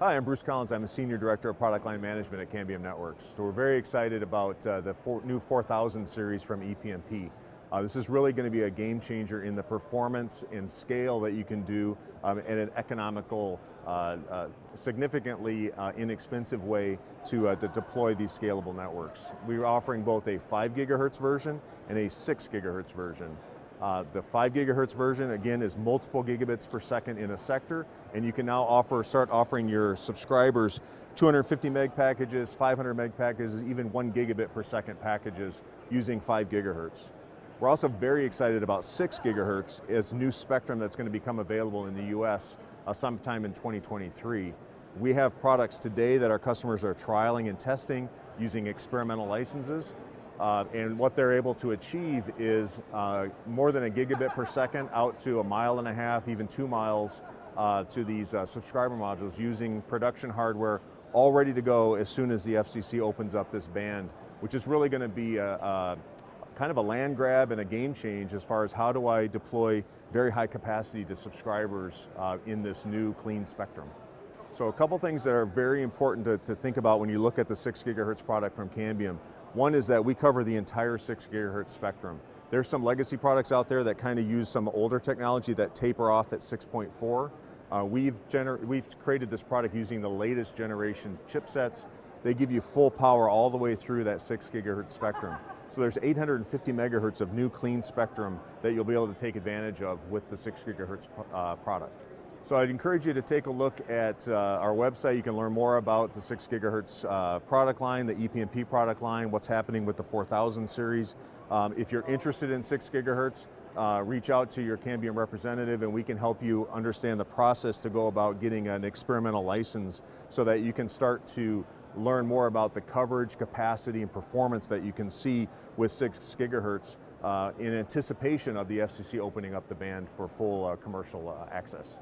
Hi, I'm Bruce Collins. I'm a Senior Director of Product Line Management at Cambium Networks. So we're very excited about uh, the four, new 4000 series from ePMP. Uh, this is really going to be a game changer in the performance and scale that you can do um, in an economical, uh, uh significantly uh, inexpensive way to, uh, to, deploy these scalable networks. We're offering both a 5 gigahertz version and a 6 gigahertz version. Uh, the 5 gigahertz version, again, is multiple gigabits per second in a sector, and you can now offer, start offering your subscribers 250 meg packages, 500 meg packages, even 1 gigabit per second packages using 5 gigahertz. We're also very excited about 6 gigahertz as new spectrum that's going to become available in the US uh, sometime in 2023. We have products today that our customers are trialing and testing using experimental licenses. Uh, and what they're able to achieve is uh, more than a gigabit per second out to a mile and a half, even two miles uh, to these uh, subscriber modules using production hardware all ready to go as soon as the FCC opens up this band, which is really going to be a, a kind of a land grab and a game change as far as how do I deploy very high capacity to subscribers uh, in this new clean spectrum. So a couple things that are very important to, to, think about when you look at the six gigahertz product from Cambium. One is that we cover the entire six gigahertz spectrum. There's some legacy products out there that kind of use some older technology that taper off at 6.4. Uh, we've, we've created this product using the latest generation chipsets. They give you full power all the way through that six gigahertz spectrum. So there's 850 megahertz of new clean spectrum that you'll be able to take advantage of with the six gigahertz uh, product. So I'd encourage you to take a look at uh, our website. You can learn more about the 6 gigahertz uh, product line, the ePMP product line, what's happening with the 4000 series. Um, if you're interested in 6 gigahertz, uh, reach out to your Cambium representative and we can help you understand the process to go about getting an experimental license so that you can start to learn more about the coverage, capacity, and performance that you can see with 6 gigahertz uh, in anticipation of the FCC opening up the band for full uh, commercial uh, access.